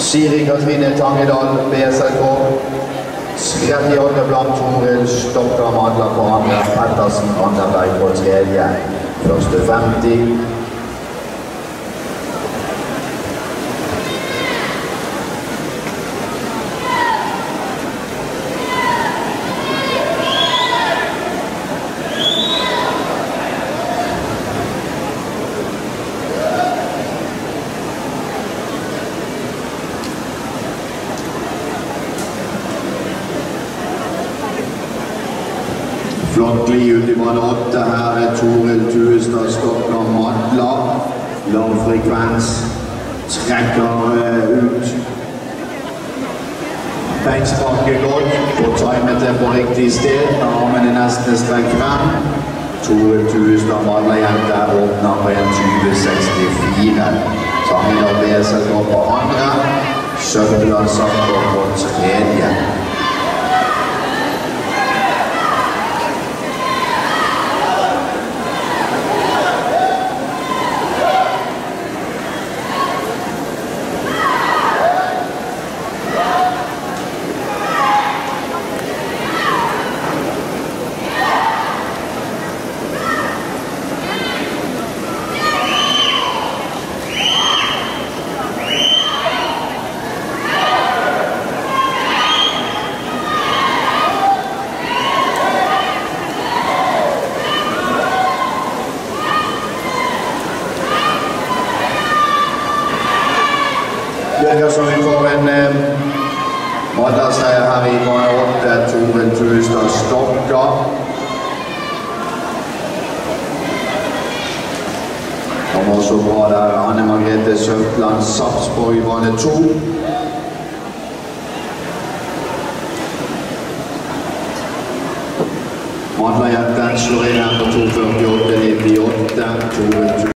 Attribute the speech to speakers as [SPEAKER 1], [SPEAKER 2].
[SPEAKER 1] Siri Katrine Tangedal, BSLK. Tredje blant Toril Stokka Madla på andre, Pettersen Anderberg på tredje. Første 50. Flott gli ut i bane åtte. Her er Toril Tuestad Stokka Madla. Lav frekvens. Trekker eh, ut. Beinspaket godt. Får timet det på riktig sted. Armene nesten strekt frem. Toril Tuestad Madla jente åpner på en 2064. Tangedal BSL går på andre. Søndeland Sakker på tredje. Virker som vi får en eh, Madla-seier her i bane åtte. Toril Tuestad Stokka. Kommer så bra der. Anne Margrethe Søtland Sarpsborg i bane to. Madla-jenten slår inn her på 2.48,98. Toril